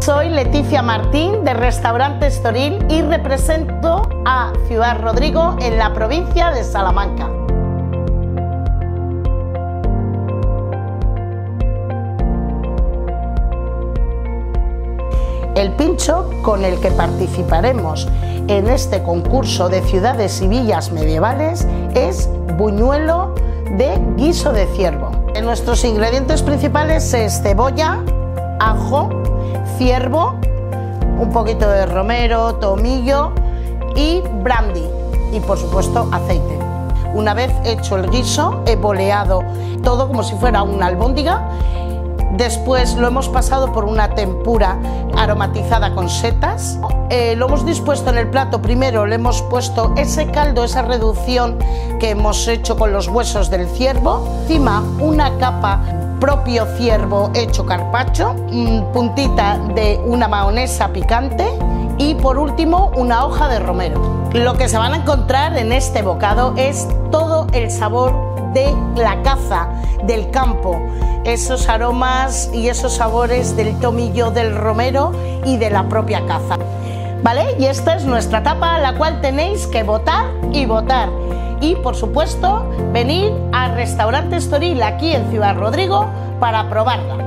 Soy Leticia Martín de Restaurante Estoril y represento a Ciudad Rodrigo en la provincia de Salamanca. El pincho con el que participaremos en este concurso de ciudades y villas medievales es buñuelo de guiso de ciervo. En nuestros ingredientes principales es cebolla, ajo, ciervo, un poquito de romero, tomillo y brandy y por supuesto aceite. Una vez hecho el guiso, he boleado todo como si fuera una albóndiga Después lo hemos pasado por una tempura aromatizada con setas. Eh, lo hemos dispuesto en el plato. Primero le hemos puesto ese caldo, esa reducción que hemos hecho con los huesos del ciervo. Encima una capa propio ciervo hecho carpacho, puntita de una mahonesa picante y por último una hoja de romero. Lo que se van a encontrar en este bocado es todo el sabor de la caza, del campo, esos aromas y esos sabores del tomillo, del romero y de la propia caza. ¿Vale? Y esta es nuestra tapa, la cual tenéis que votar y votar. Y por supuesto, venir al restaurante Estoril aquí en Ciudad Rodrigo para probarla.